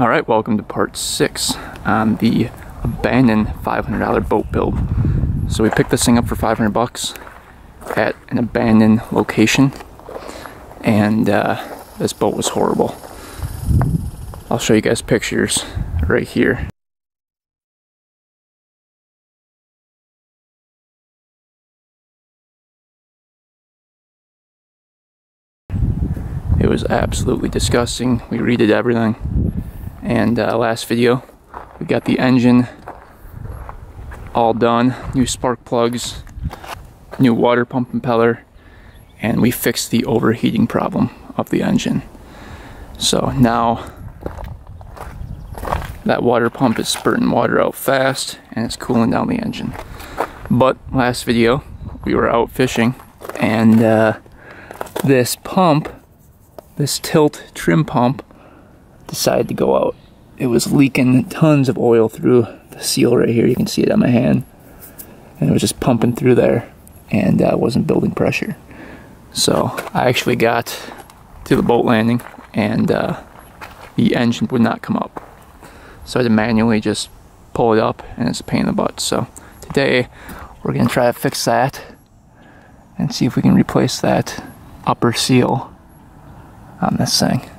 All right, welcome to part six on the abandoned $500 boat build. So we picked this thing up for 500 bucks at an abandoned location, and uh, this boat was horrible. I'll show you guys pictures right here. It was absolutely disgusting. We redid everything. And uh, last video, we got the engine all done, new spark plugs, new water pump impeller, and we fixed the overheating problem of the engine. So now that water pump is spurting water out fast and it's cooling down the engine. But last video, we were out fishing and uh, this pump this tilt trim pump decided to go out. It was leaking tons of oil through the seal right here. You can see it on my hand. And it was just pumping through there and uh, wasn't building pressure. So I actually got to the boat landing and uh, the engine would not come up. So I had to manually just pull it up and it's a pain in the butt. So today we're gonna try to fix that and see if we can replace that upper seal on this thing.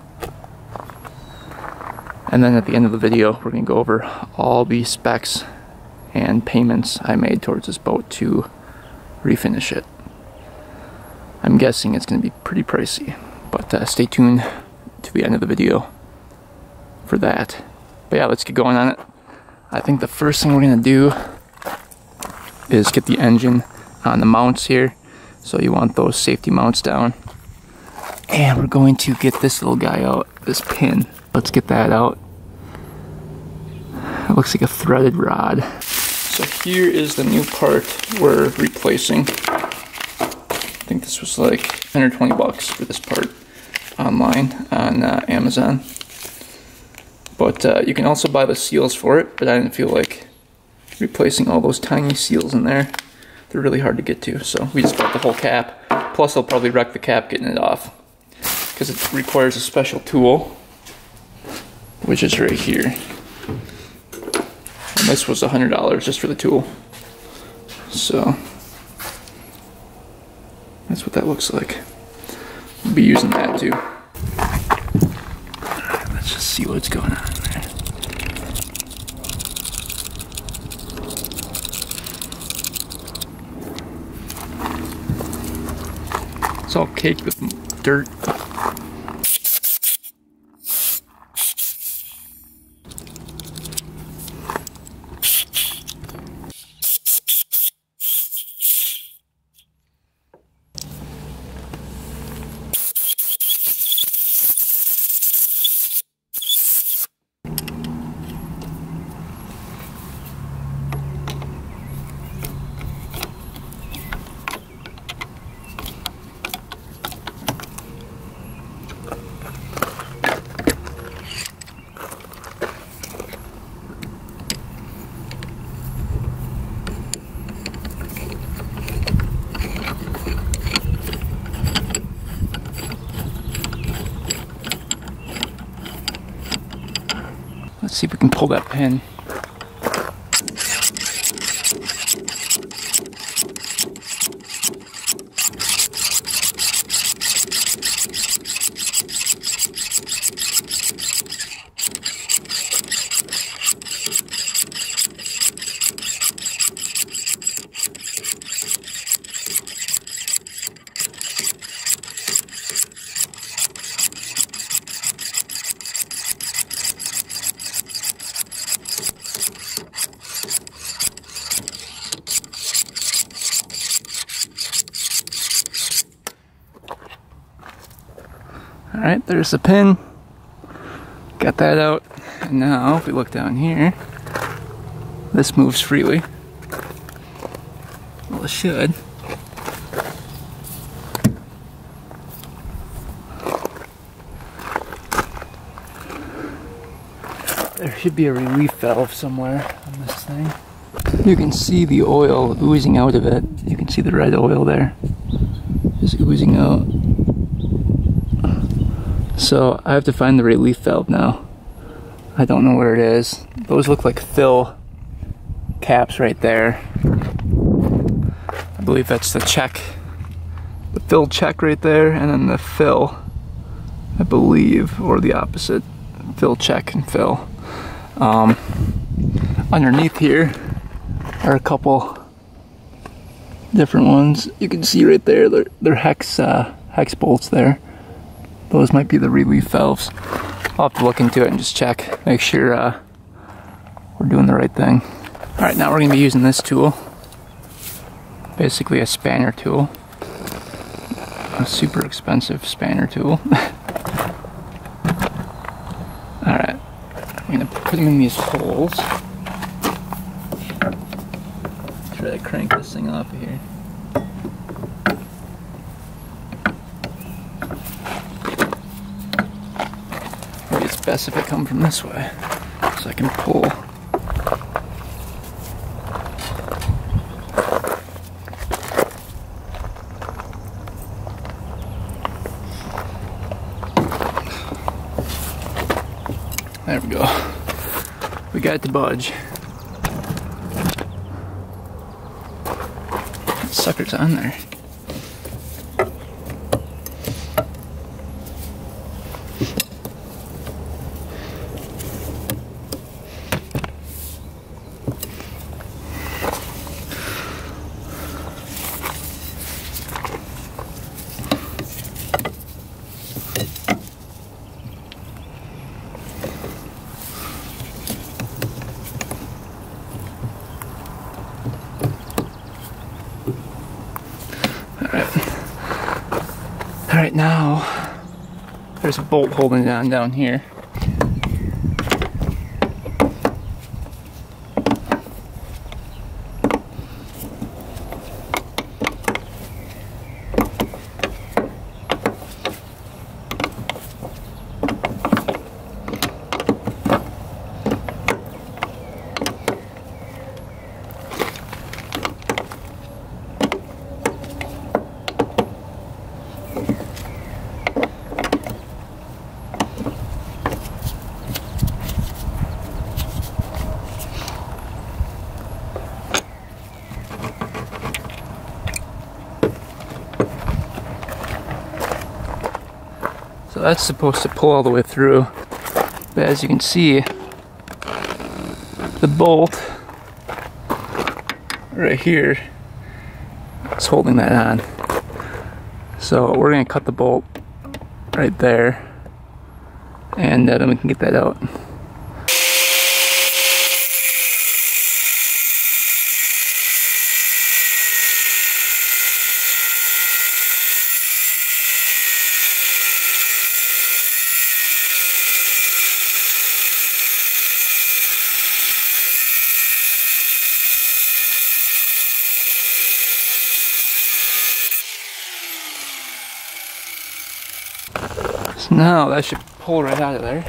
And then at the end of the video, we're going to go over all the specs and payments I made towards this boat to refinish it. I'm guessing it's going to be pretty pricey, but uh, stay tuned to the end of the video for that. But yeah, let's get going on it. I think the first thing we're going to do is get the engine on the mounts here. So you want those safety mounts down. And we're going to get this little guy out, this pin. Let's get that out. It looks like a threaded rod. So here is the new part we're replacing. I think this was like 120 bucks for this part online on uh, Amazon. But uh, you can also buy the seals for it, but I didn't feel like replacing all those tiny seals in there. They're really hard to get to, so we just bought the whole cap. Plus, I'll probably wreck the cap getting it off because it requires a special tool, which is right here. And this was $100 just for the tool. So, that's what that looks like. We'll be using that too. let's just see what's going on there. It's all caked with dirt. Can pull that pin. All right, there's the pin. Got that out. And now, if we look down here, this moves freely. Well, it should. There should be a relief valve somewhere on this thing. You can see the oil oozing out of it. You can see the red oil there. Just oozing out. So I have to find the relief valve now. I don't know where it is. Those look like fill caps right there. I believe that's the check. The fill check right there, and then the fill, I believe, or the opposite. Fill check and fill. Um, underneath here are a couple different ones. You can see right there, they're, they're hex, uh, hex bolts there. Those might be the relief valves. I'll have to look into it and just check, make sure uh, we're doing the right thing. All right, now we're gonna be using this tool. Basically a spanner tool. A super expensive spanner tool. All right, I'm gonna put them in these holes. Try to crank this thing off of here. Maybe it's best if I come from this way, so I can pull. There we go. We got to budge. sucker's on there. right now, there's a bolt holding on down here. That's supposed to pull all the way through. But as you can see, the bolt right here is holding that on. So we're gonna cut the bolt right there and then we can get that out. Now that should pull right out of there.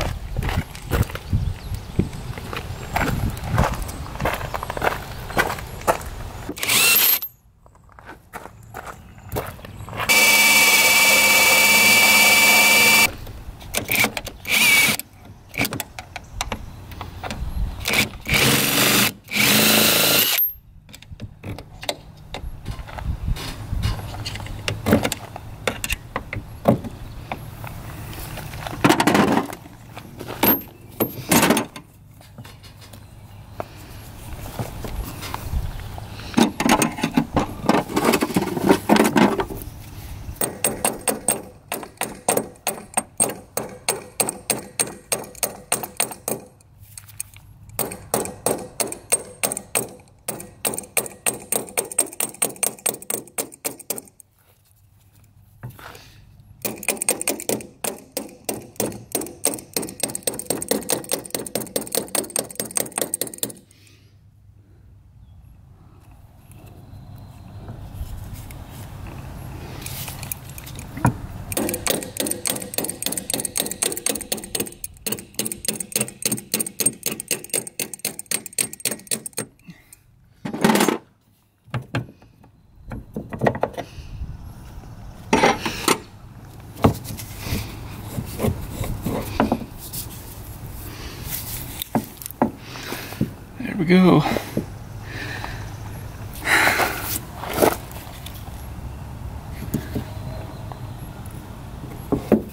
We go.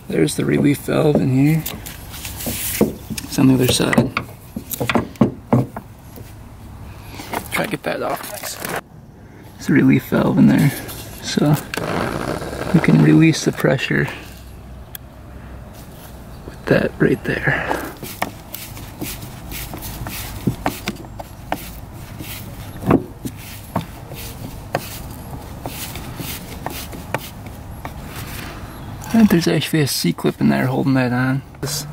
There's the relief valve in here. It's on the other side. Try to get that off next. There's a relief valve in there. So we can release the pressure with that right there. There's actually a C-clip in there holding that on. This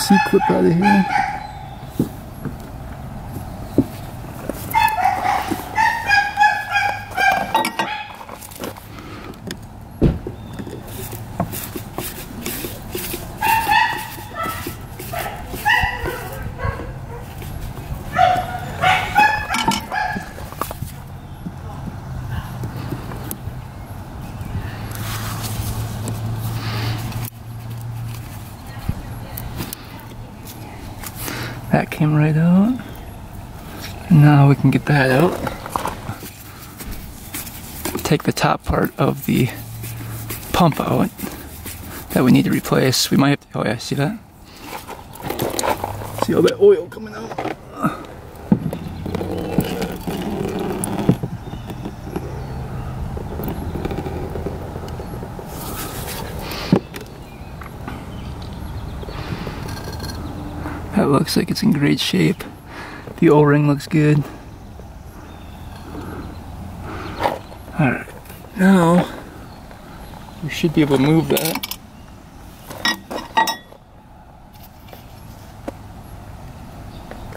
C-clip out of here. That came right out. Now we can get that out. Take the top part of the pump out that we need to replace. We might have to, oh yeah, see that? See all that oil coming out? That looks like it's in great shape. The O-ring looks good. Alright, now we should be able to move that.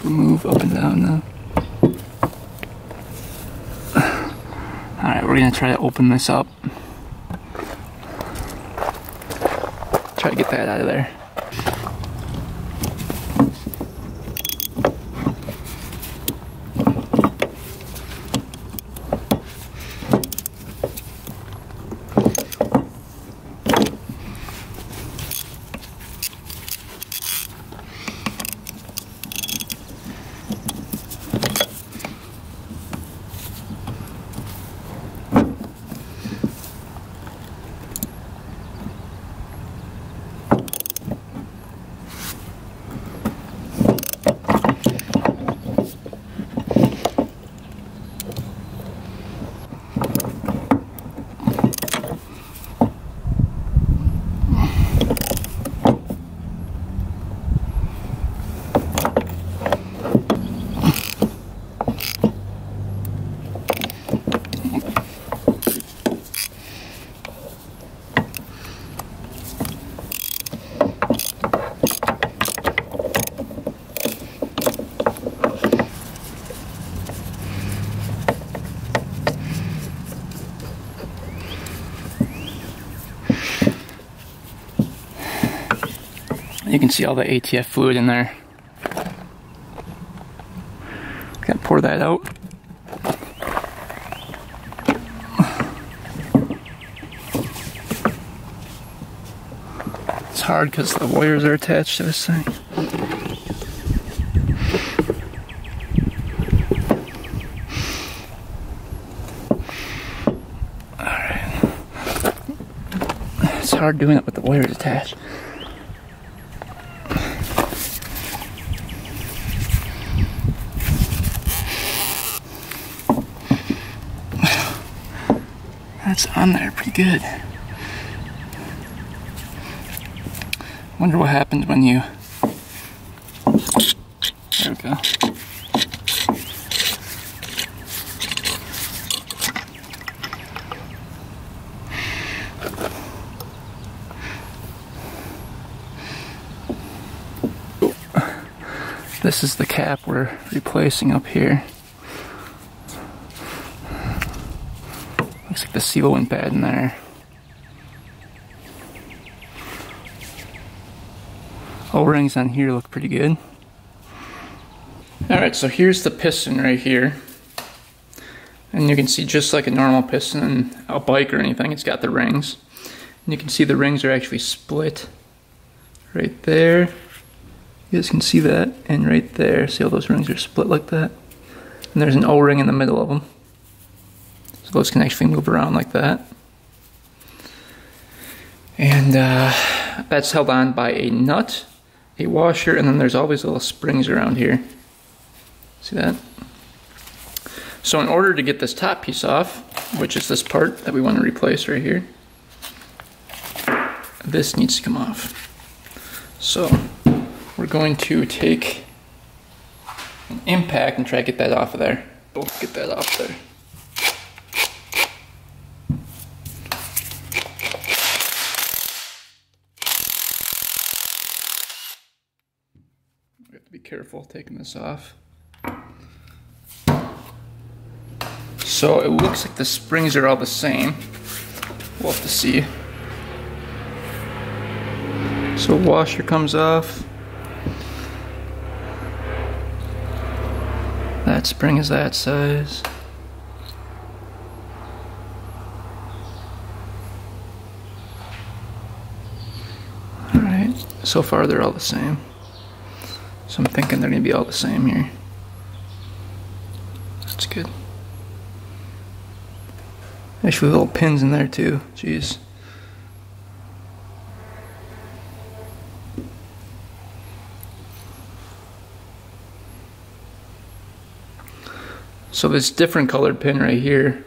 Move up and down now. Alright, we're gonna try to open this up. Try to get that out of there. You can see all the ATF fluid in there. Gotta pour that out. It's hard because the wires are attached to this thing. It's hard doing it with the wires attached. That's on there pretty good. Wonder what happens when you. There we go. This is the cap we're replacing up here. Looks like the went bad in there. O-rings on here look pretty good. Alright, so here's the piston right here. And you can see just like a normal piston a bike or anything, it's got the rings. And you can see the rings are actually split right there. You guys can see that, and right there, see how those rings are split like that? And there's an O-ring in the middle of them. So those can actually move around like that. And uh, that's held on by a nut, a washer, and then there's all these little springs around here. See that? So in order to get this top piece off, which is this part that we want to replace right here, this needs to come off. So we're going to take an impact and try to get that off of there. We'll get that off there. We have to be careful taking this off. So it looks like the springs are all the same. We'll have to see. So washer comes off. That spring is that size. Alright, so far they're all the same. So I'm thinking they're gonna be all the same here. That's good. Actually, little pins in there too. Jeez. So this different colored pin right here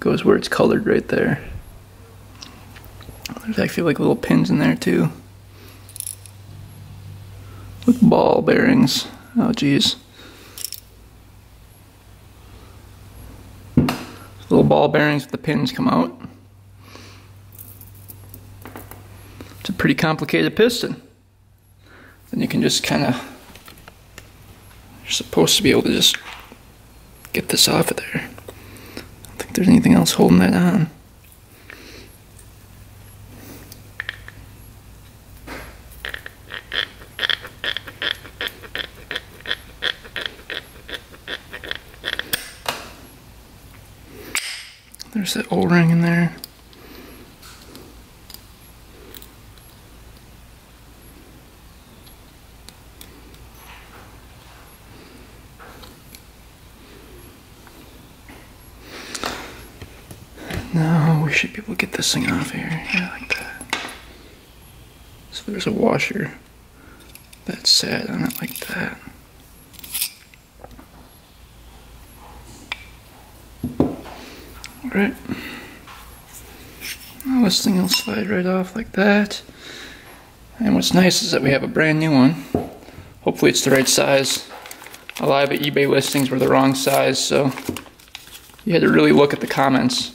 goes where it's colored right there. There's actually like little pins in there too. Ball bearings. Oh geez. Little ball bearings with the pins come out. It's a pretty complicated piston. Then you can just kind of, you're supposed to be able to just get this off of there. I don't think there's anything else holding that on. There's that O-ring in there. Now we should be able to get this thing off here. Yeah, like that. So there's a washer that sat on it like that. Alright. Now this thing will slide right off like that. And what's nice is that we have a brand new one. Hopefully it's the right size. A lot of eBay listings were the wrong size, so you had to really look at the comments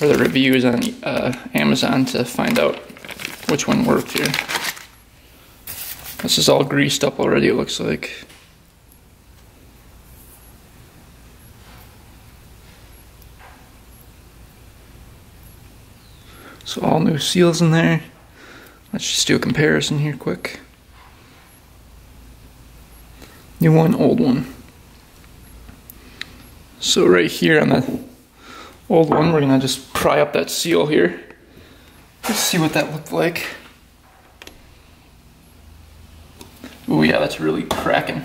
or the reviews on uh, Amazon to find out which one worked here. This is all greased up already, it looks like. So all new seals in there. Let's just do a comparison here quick. New one, old one. So right here on the old one, we're gonna just pry up that seal here. Let's see what that looked like. Oh yeah, that's really cracking.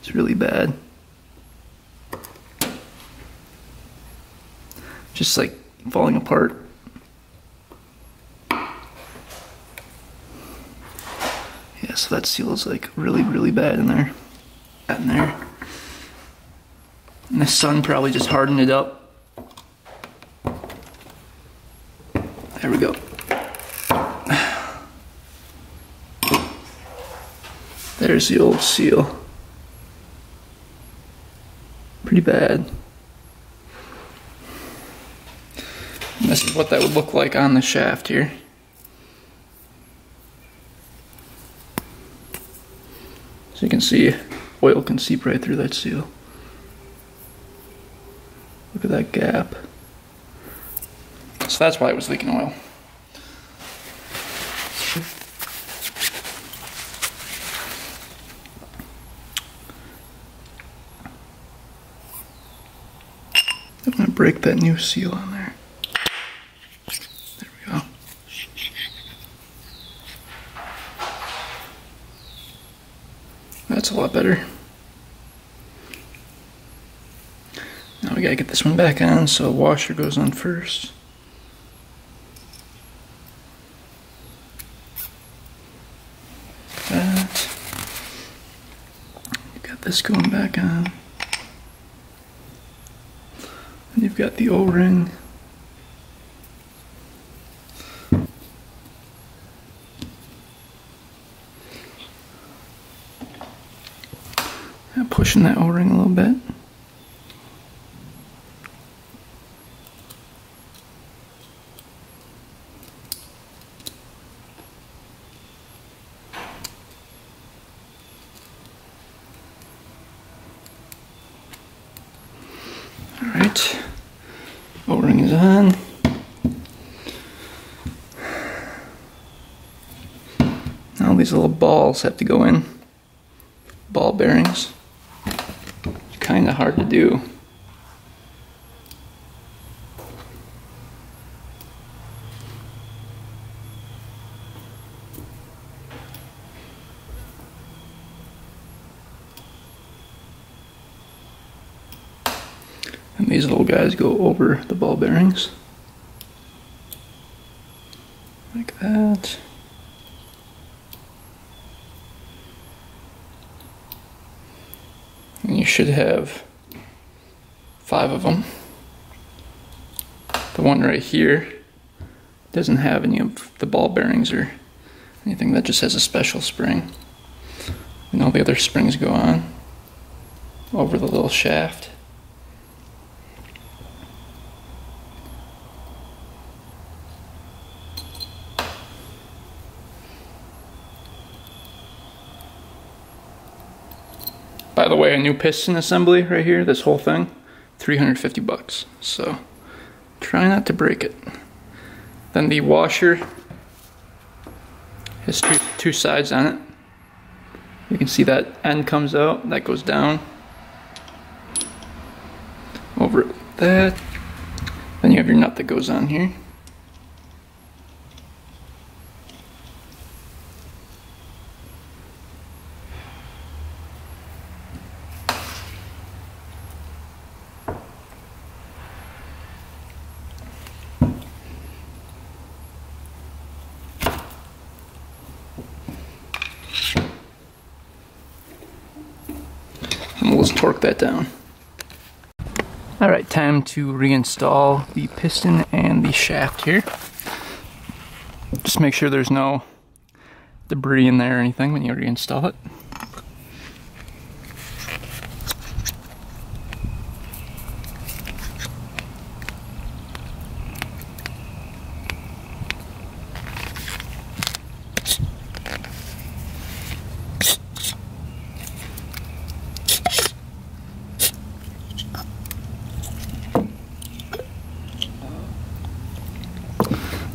It's really bad. Just like falling apart. Yeah, so that seal is like really, really bad in there. In there. And the sun probably just hardened it up. There we go. There's the old seal. Pretty bad. And this is what that would look like on the shaft here. So you can see oil can seep right through that seal. Look at that gap. So that's why it was leaking oil. I'm gonna break that new seal on there. There we go. That's a lot better. Now we gotta get this one back on, so washer goes on first. That. You got this going back on. And you've got the O-ring. Pushing that O-ring a little bit. Alright, O-ring is on. Now these little balls have to go in, ball bearings kind of hard to do. And these little guys go over the ball bearings. Like that. And you should have five of them. The one right here doesn't have any of the ball bearings or anything. That just has a special spring. And all the other springs go on over the little shaft. New piston assembly right here, this whole thing, 350 bucks. So try not to break it. Then the washer has two, two sides on it. You can see that end comes out, that goes down. Over that. Then you have your nut that goes on here. let's torque that down. Alright, time to reinstall the piston and the shaft here. Just make sure there's no debris in there or anything when you reinstall it.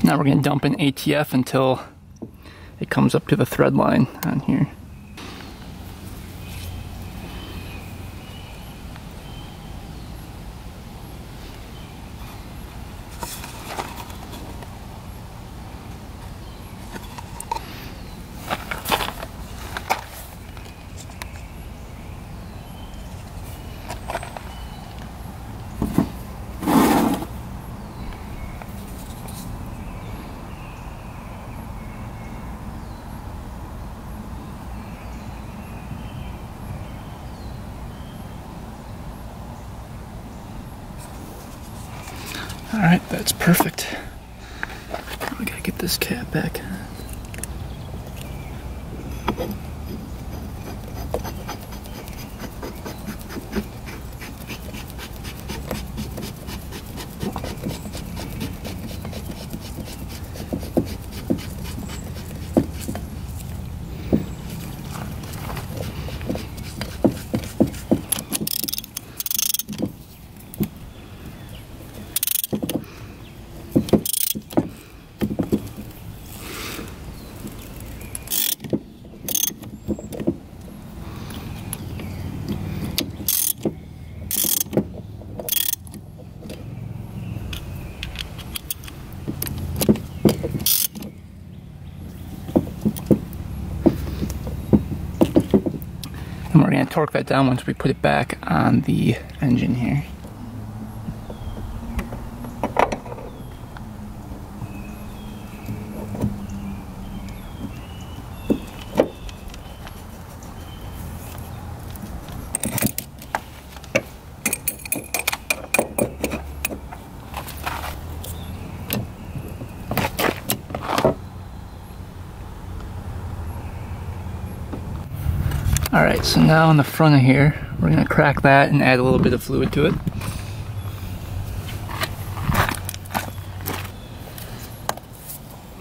Now we're to dump in ATF until it comes up to the thread line on here. All right, that's perfect. We gotta get this cap back. Torque that down once we put it back on the engine here. Alright, so now on the front of here, we're going to crack that and add a little bit of fluid to it.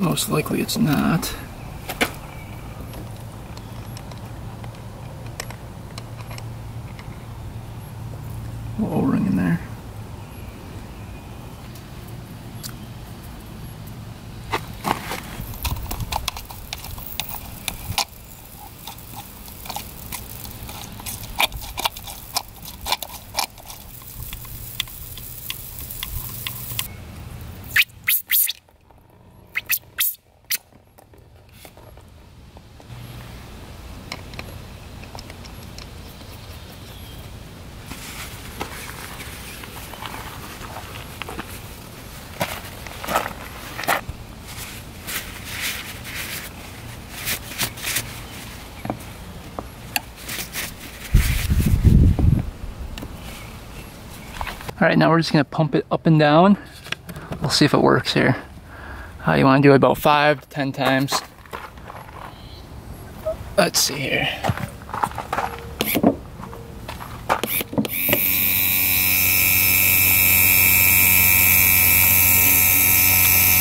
Most likely it's not. O-ring in there. All right, now we're just gonna pump it up and down. We'll see if it works here. Uh, you wanna do it about five to 10 times. Let's see here.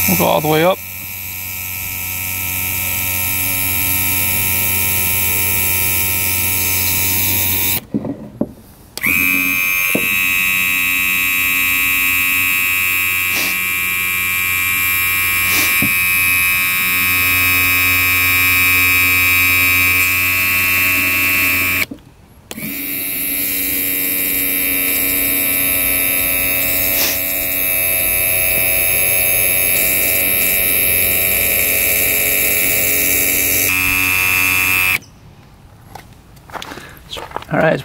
We'll go all the way up.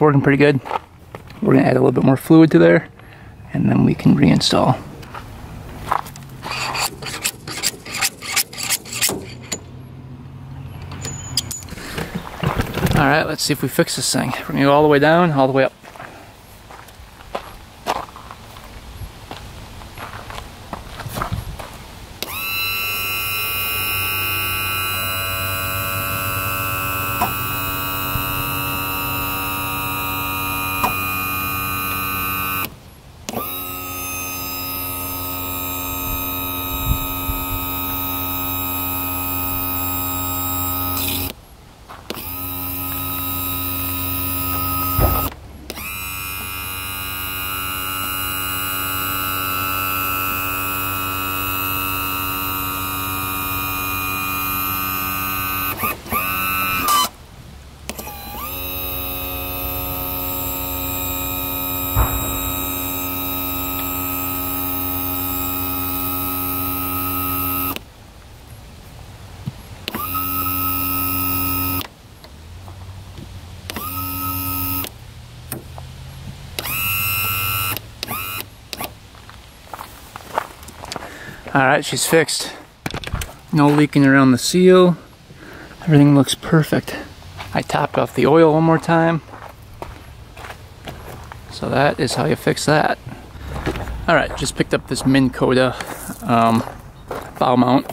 Working pretty good. We're gonna add a little bit more fluid to there and then we can reinstall. All right, let's see if we fix this thing. We're gonna go all the way down, all the way up. All right, she's fixed. No leaking around the seal. Everything looks perfect. I topped off the oil one more time. So that is how you fix that. All right, just picked up this Minn Kota um, bow mount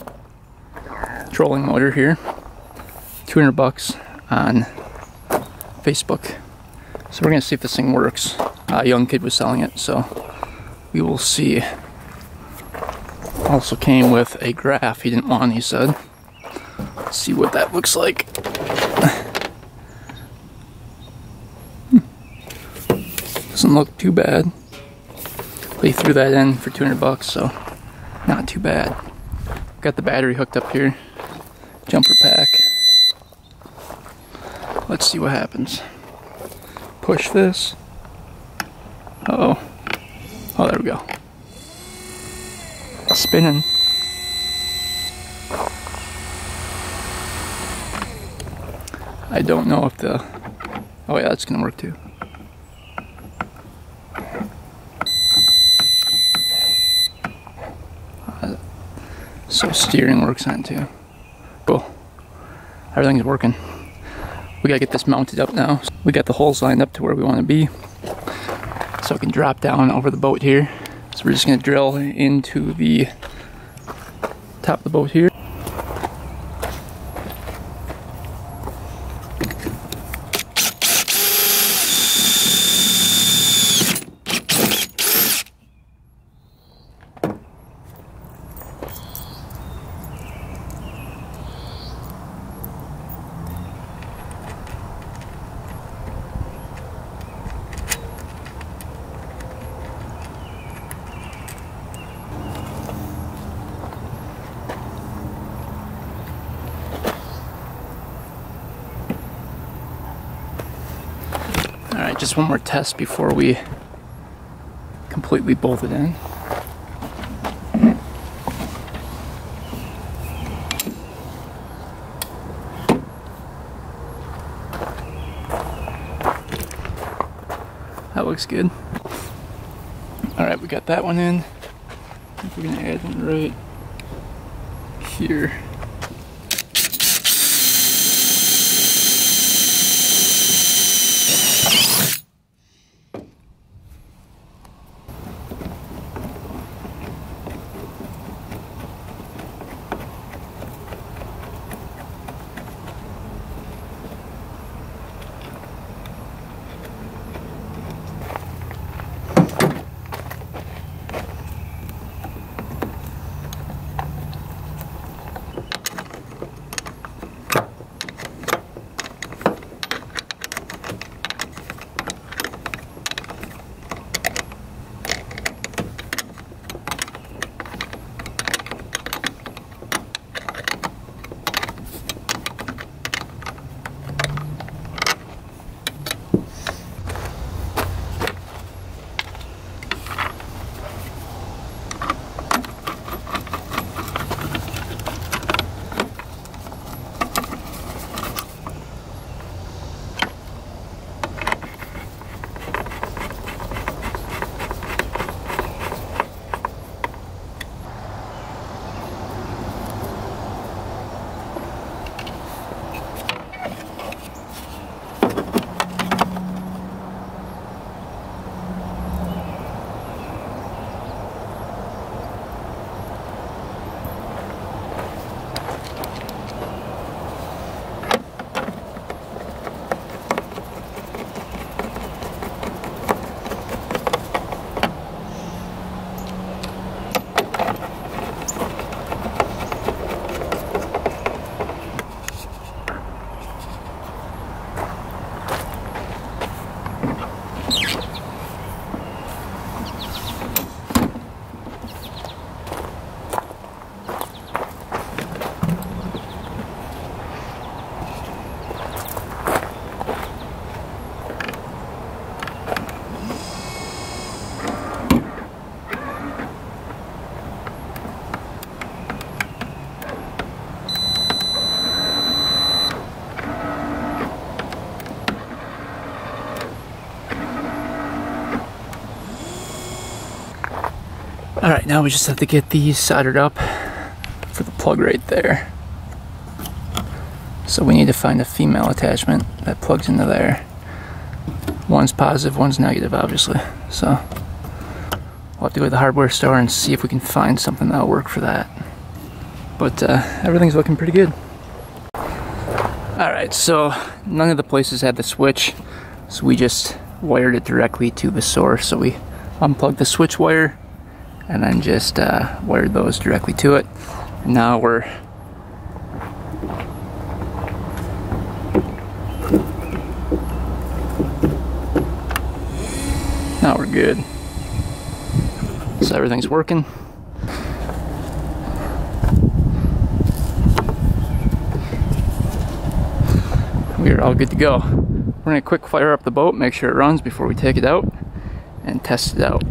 trolling motor here. 200 bucks on Facebook. So we're gonna see if this thing works. A young kid was selling it, so we will see. Also came with a graph he didn't want, he said. Let's see what that looks like. Doesn't look too bad. They threw that in for 200 bucks, so not too bad. Got the battery hooked up here. Jumper pack. Let's see what happens. Push this. Uh oh. Oh, there we go spinning. I don't know if the Oh yeah, that's gonna work too. Uh, so steering works on too. Cool. Everything's working. We gotta get this mounted up now. We got the holes lined up to where we want to be. So we can drop down over the boat here. So we're just gonna drill into the top of the boat here. Alright, just one more test before we completely bolt it in. That looks good. Alright, we got that one in. we're gonna add one right here. Now we just have to get these soldered up for the plug right there. So we need to find a female attachment that plugs into there. One's positive, one's negative, obviously. So we'll have to go to the hardware store and see if we can find something that'll work for that. But uh, everything's looking pretty good. All right, so none of the places had the switch, so we just wired it directly to the source. So we unplugged the switch wire and then just uh, wired those directly to it. And now we're now we're good. So everything's working. We are all good to go. We're gonna quick fire up the boat, make sure it runs before we take it out and test it out.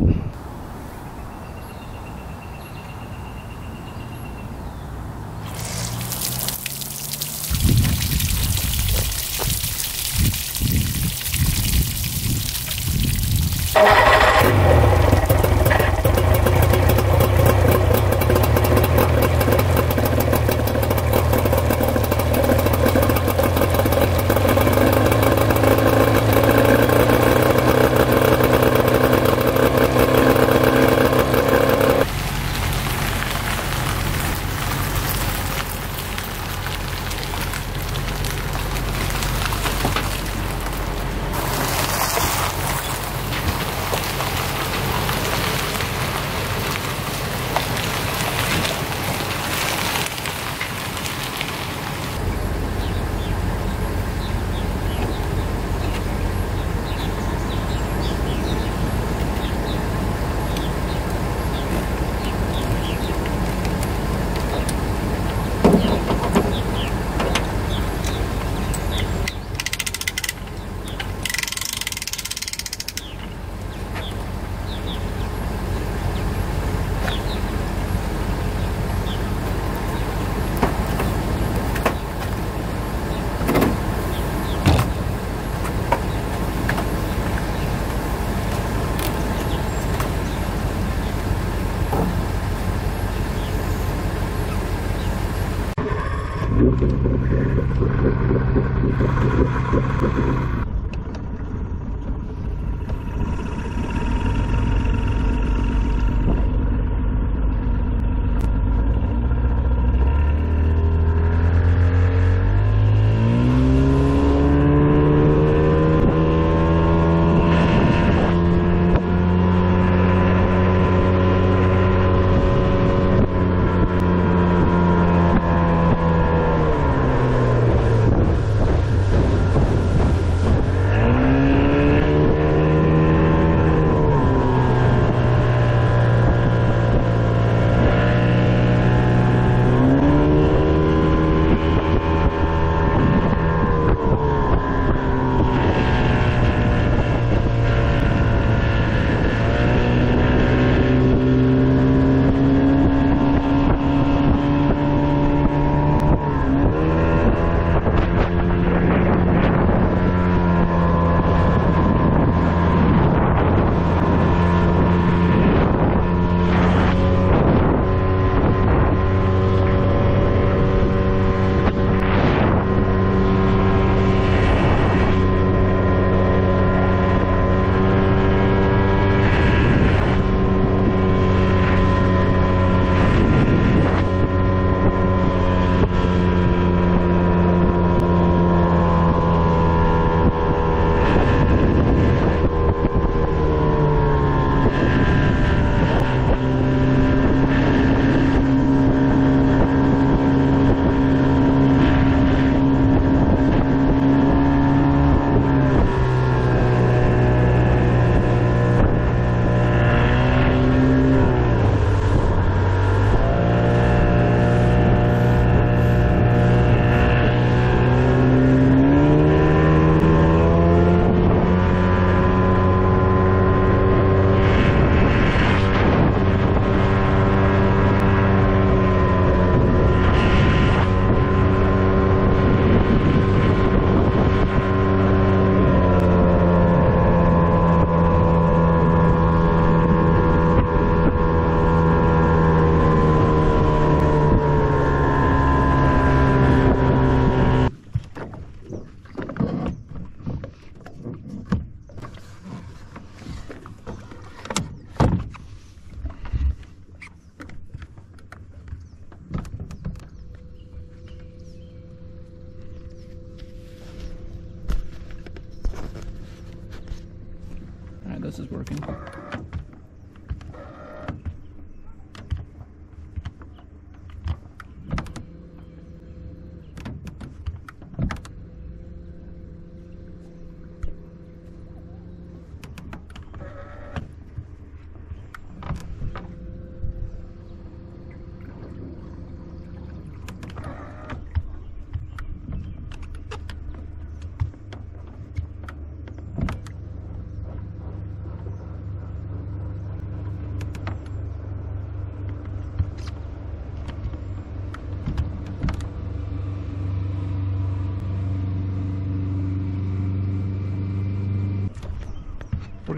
This is working.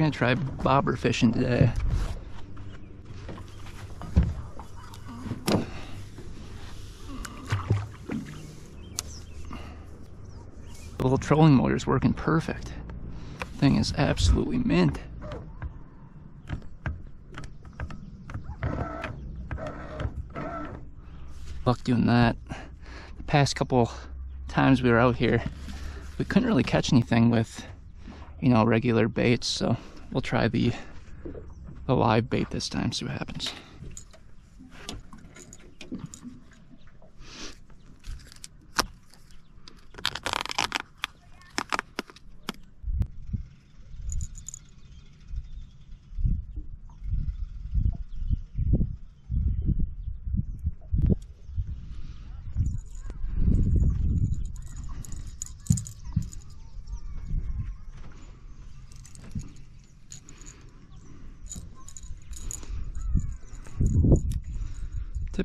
Gonna try bobber fishing today. The little trolling motor is working perfect. Thing is absolutely mint. Luck doing that. The past couple times we were out here, we couldn't really catch anything with, you know, regular baits, so we'll try the, the live bait this time, see what happens.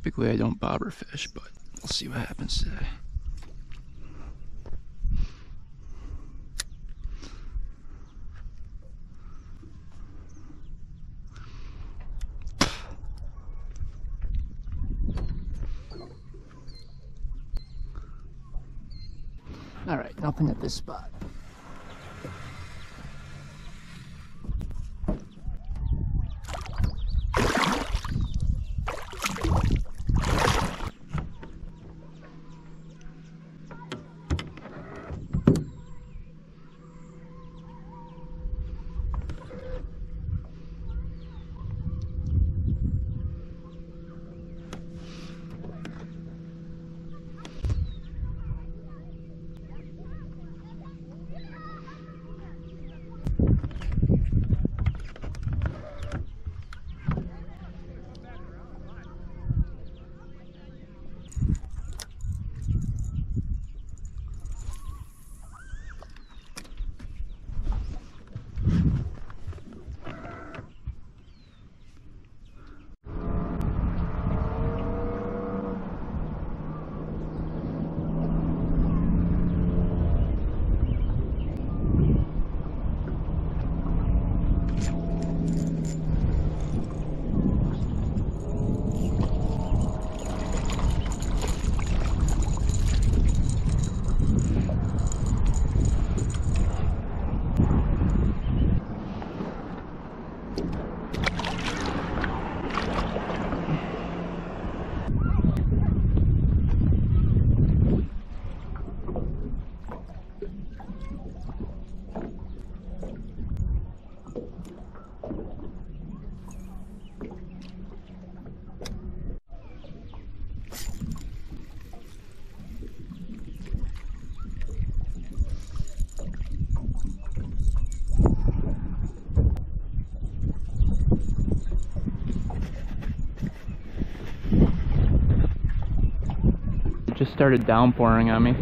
Typically I don't bobber fish, but we'll see what happens today. All right, nothing at this spot. Started downpouring on me.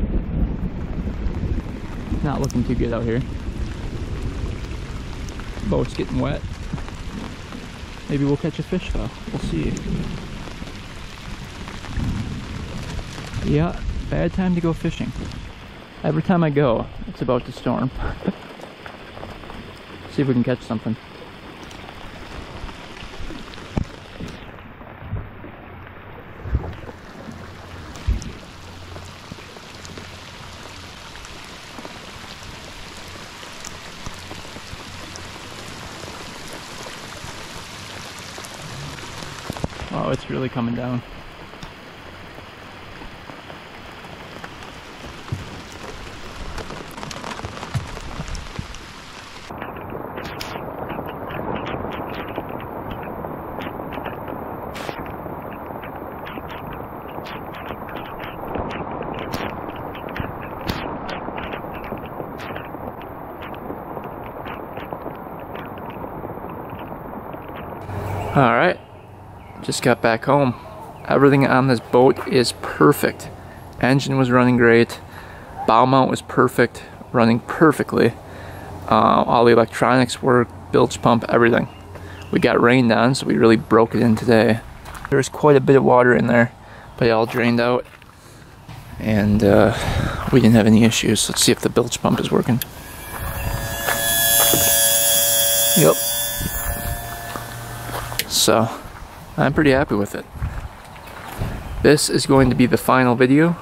Not looking too good out here. Boat's getting wet. Maybe we'll catch a fish though. We'll see. Yeah, bad time to go fishing. Every time I go, it's about to storm. see if we can catch something. Oh, it's really coming down. All right, just got back home. Everything on this boat is perfect. Engine was running great. Bow mount was perfect, running perfectly. Uh, all the electronics work, bilge pump, everything. We got rained on, so we really broke it in today. There's quite a bit of water in there, but it all drained out. And uh, we didn't have any issues. Let's see if the bilge pump is working. Yep. So, I'm pretty happy with it. This is going to be the final video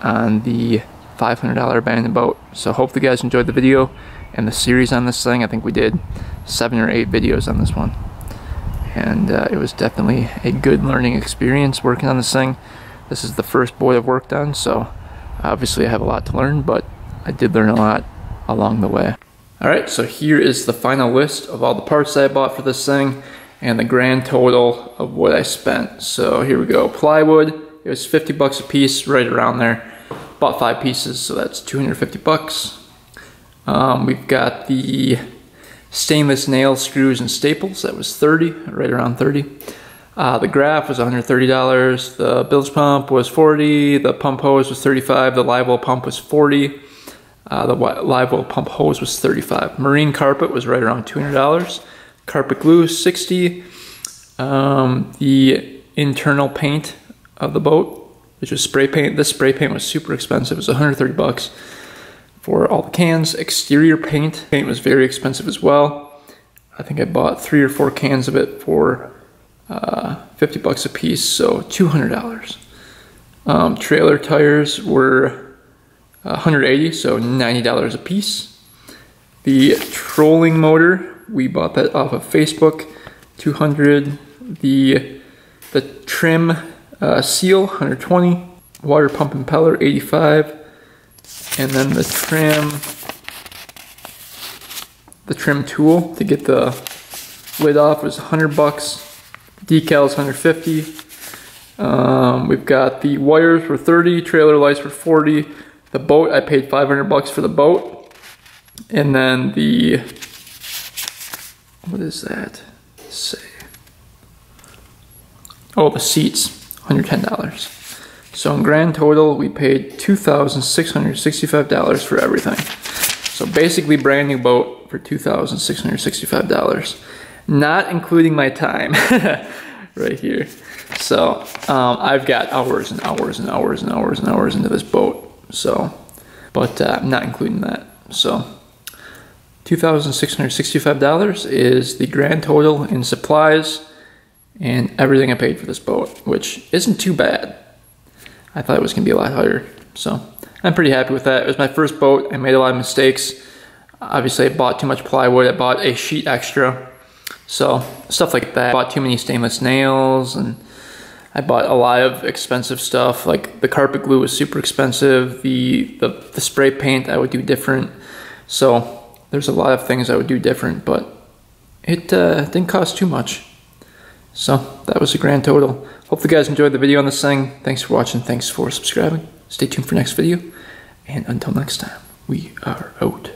on the $500 abandoned boat. So hope you guys enjoyed the video and the series on this thing. I think we did seven or eight videos on this one. And uh, it was definitely a good learning experience working on this thing. This is the first boat I've worked on, so obviously I have a lot to learn, but I did learn a lot along the way. Alright, so here is the final list of all the parts I bought for this thing and the grand total of what I spent. So here we go. Plywood, it was 50 bucks a piece, right around there. Bought five pieces, so that's 250 bucks. Um, we've got the stainless nail screws and staples, that was 30, right around 30. Uh, the graph was $130, the bilge pump was 40, the pump hose was 35, the live well pump was 40. Uh, the live well pump hose was 35. Marine carpet was right around $200. Carpet glue 60. Um, the internal paint of the boat, which was spray paint. This spray paint was super expensive. It was 130 bucks for all the cans. Exterior paint. Paint was very expensive as well. I think I bought three or four cans of it for uh, 50 bucks a piece, so $200. Um, trailer tires were 180 so $90 a piece. The trolling motor, we bought that off of Facebook, 200. The the trim uh, seal, 120. Water pump impeller, 85. And then the trim, the trim tool to get the lid off was 100 bucks. Decals, 150. Um, we've got the wires for 30, trailer lights for 40, the boat, I paid 500 bucks for the boat. And then the, what is that? Say. Oh, the seats, $110. So in grand total, we paid $2,665 for everything. So basically brand new boat for $2,665. Not including my time right here. So um, I've got hours and hours and hours and hours and hours into this boat. So, but uh, I'm not including that. So, $2,665 is the grand total in supplies and everything I paid for this boat, which isn't too bad. I thought it was gonna be a lot higher. So, I'm pretty happy with that. It was my first boat. I made a lot of mistakes. Obviously, I bought too much plywood. I bought a sheet extra. So, stuff like that. I bought too many stainless nails and I bought a lot of expensive stuff. Like the carpet glue was super expensive. The, the, the spray paint I would do different. So there's a lot of things I would do different, but it uh, didn't cost too much. So that was a grand total. Hope you guys enjoyed the video on this thing. Thanks for watching. Thanks for subscribing. Stay tuned for next video. And until next time, we are out.